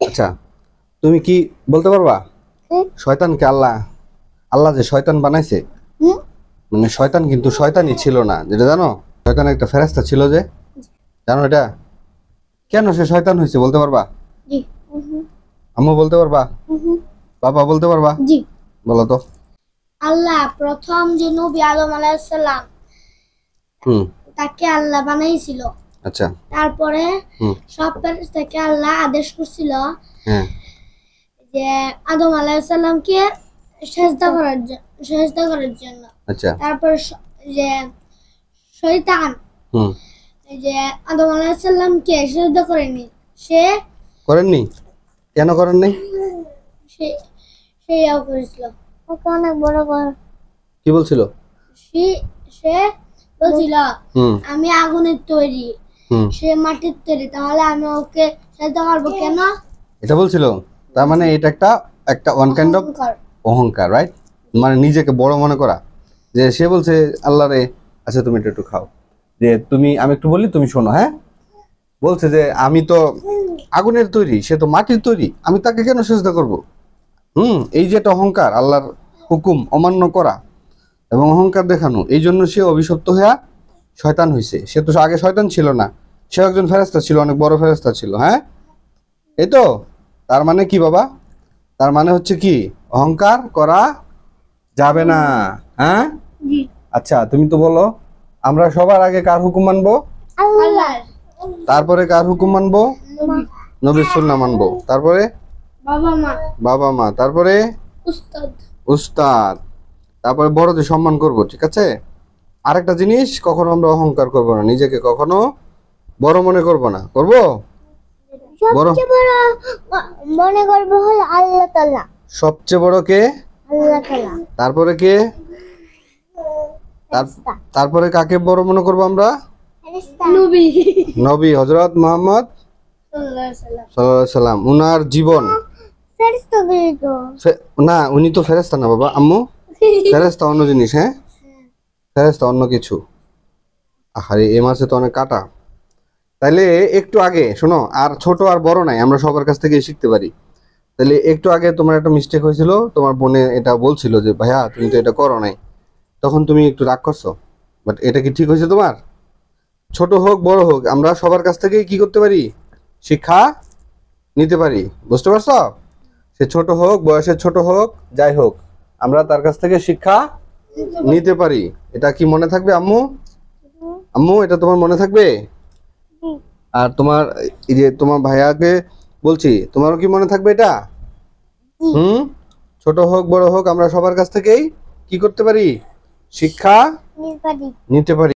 আচ্ছা তুমি কি বলতে পারবা? শয়তানকে আল্লাহ আল্লাহ যে শয়তান বানাইছে? মানে শয়তান কিন্তু শয়তানই ছিল না যেটা জানো? শয়তান একটা ফেরেস্তা ছিল যে। জানো এটা? কেন সে শয়তান হয়েছে বলতে পারবা? জি আম্মু বলতে পারবা? বাবা বলতে পারবা? জি। বলো তো। আল্লাহ প্রথম যে নবী আদম আলাইসাল্লাম হুম। তাকে আল্লাহ বানাইছিল। আচ্ছা। তারপরে হুম। সব থেকে আল্লাহ আদেশ করছিল হ্যাঁ। যে আদম আলাইসাল্লামকে সেজদা করার জন্য সেজদা করার জন্য। আচ্ছা। তারপর যে শয়তান যে আদম আলাইসাল্লামকে সেজদা করেনি সে করেননি? কেন করেন নাই সে সে ইয়া করেছিল। ওকে অনেক বড় কর। কি বলছিল? সে সে বলছিল আমি আগুনের তৈরি। সে মাটির তৈরি তাহলে আমি ওকে সেজদা করব কেন? এটা বলছিল তার মানে এটা একটা একটা ওয়ান কাইন্ড অফ অহংকার। রাইট মানে নিজেকে বড় মনে করা। যে সে বলছে আল্লাহ রে আচ্ছা তুমি এটা একটু খাও। যে তুমি আমি একটু বলি তুমি শোনো হ্যাঁ? বলছে যে আমি তো আগুনের তৈরি সে তো মাটির তৈরি আমি তাকে কেন চেষ্টা করব? হুম এই যে একটা অহংকার আল্লাহর হুকুম অমান্য করা এবং অহংকার দেখানো এই জন্য সে অভিশপ্ত হইয়া শয়তান হয়েছে সে তো আগে শয়তান ছিল না। সে একজন ফেরেস্তা ছিল অনেক বড় ফেরেস্তা ছিল হ্যাঁ? এই তো? তার মানে কি বাবা? তার মানে হচ্ছে কি? অহংকার করা যাবে না হ্যাঁ? আচ্ছা তুমি তো বলো আমরা সবার আগে কার হুকুম মানবো? তারপরে কার হুকুম মানবো? নবী, নবীর সুন্নাহ মানবো। তারপরে? বাবা মা। বাবা মা। তারপরে? উস্তাদ। উস্তাদ। তারপরে বড়দের সম্মান করব ঠিক আছে? আরেকটা জিনিস কখনো আমরা অহংকার করব না নিজেকে কখনো বড় মনে করব না। করব? বড়। বড় মনে করব হলো আল্লাহ তাআলা সবচেয়ে বড় কে? আল্লাহ তাআলা তারপরে কে? তারপরে কাকে বড় মনে করব আমরা? নবী। নবী হজরত মোহাম্মদ সাল্লাল্লাহু সাল্লাম। উনার জীবন। ফেরেশতা না উনি তো ফেরেস্তা না বাবা আম্মু। ফেরেস্তা অন্য জিনিস হ্যাঁ? ফেরেস্তা অন্য কিছু। আহারে, এ মাসে তো অনেক কাটা। তাইলে একটু আগে, শোনো, আর ছোট আর বড় নাই, আমরা সবার কাছ থেকে শিখতে পারি। তাহলে একটু আগে তোমার একটা মিস্টেক হয়েছিল, তোমার বোনে এটা বলছিল যে, ভাইয়া, তুমি তো এটা করো নাই। তখন তুমি একটু রাগ করছ বাট এটা কি ঠিক হয়েছে তোমার? ছোট হোক, বড় হোক, আমরা সবার কাছ থেকে কি করতে পারি? শিক্ষা নিতে পারি, বুঝতে পারছ? সে ছোট হোক, বয়সে ছোট হোক, যাই হোক, আমরা তার কাছ থেকে শিক্ষা নিতে পারি। এটা কি মনে থাকবে আম্মু? আম্মু এটা তোমার মনে থাকবে? আর তোমার এই যে তোমার ভাইয়াকে বলছি তোমারও কি মনে থাকবে এটা? হুম? ছোট হোক বড় হোক আমরা সবার কাছ থেকেই কি করতে পারি? শিক্ষা নিতে পারি।